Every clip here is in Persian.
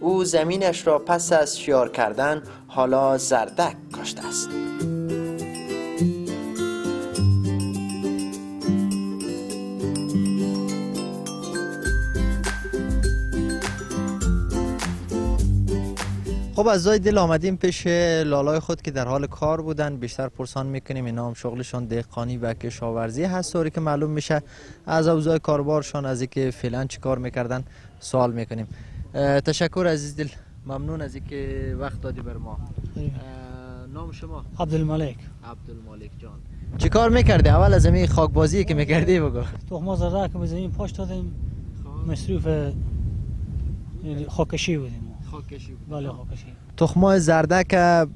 او زمینش را پس از شیار کردن حالا زردک کاشته است. خب از دل آمدیم پیش لالای خود که در حال کار بودن. بیشتر پرسان می‌کنیم اینا هم شغلشان دهقانی و کشاورزی هست. طوری که معلوم میشه از اوضاع کاربارشان از اینکه فعلا چی کار می‌کردن سوال می‌کنیم. تشکر عزیز دل ممنون از اینکه وقت دادی بر ما نام شما عبدالملک عبدالملک جان چی کار می‌کردی اول از این خاکبازی که می‌کردی بگو تخم زرده که بزنیم پاش دادیم. مصروف خاکشی بودیم خاکشی بله خاکشی تخمای زرده که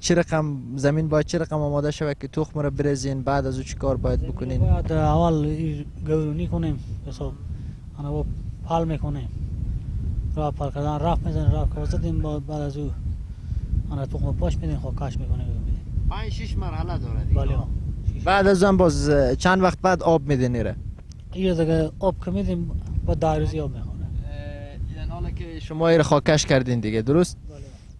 چه رقم زمین باید چه رقم آماده شود که تخم رو برزین بعد از او چی کار باید بکنین باید اول گورونی کنیم حساب انا پال می‌کنیم را پال کردن رفت می‌زنیم رفت که زدیم بعد از او انا تخم پاش میدیم خاکش می‌کنیم 5 6 مرحله داره دیگه. بله. بعد از اون باز چند وقت بعد آب میدین ره یه دیگه آب که میدیم با داروزی آب می‌خوره. حالا که شما ایر خاکش کردین دیگه درست؟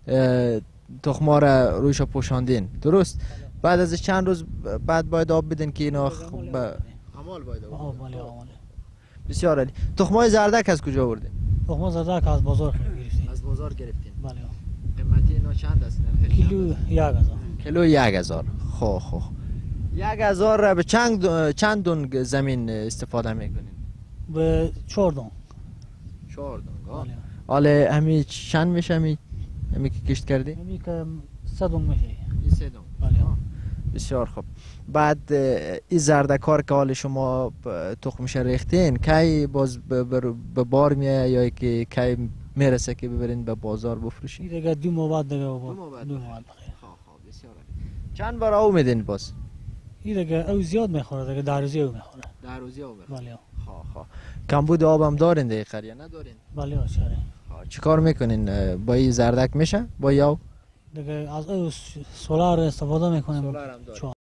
بله. تخما را رویش پوشاندین درست؟ بله. بعد از چند روز بعد باید آب بدین که اینا با عمال باید آب بله، بسیار عالی. تخمای زردک از کجا آوردین؟ تخمای زردک از بازار گرفتیم از بازار گرفتین. بله. قیمتی اینا چند است؟ کیلو 1000 کیلو 1000 خو خو یک هزار را به چند چند دون زمین استفاده می‌کنین؟ به چهار دون. چهار دون بله. حالا همی چند میشه همی همی که کشت کردی؟ همی که سه دون میشه این سه دون. بله. بسیار خوب. بعد این زردکار که حال شما تخمش ریختین کی باز به بار میایه یا که کی می‌رسه که ببرین به بازار بفروشین؟ دیگه دو ماه بعد دیگه دو ماه بعد ماه بسیار چند بار او میدین باز؟ این دیگه او زیاد می‌خوره دیگه در روزی او می‌خوره. در روزی او می‌خوره. بله. خواه خواه کمبود آب هم دارین دیگه قریه ندارین؟ بله آچاره چی کار می‌کنین؟ با این زردک میشه؟ با یاو؟ دیگه از او سولار استفاده می‌کنیم. سولار هم دارین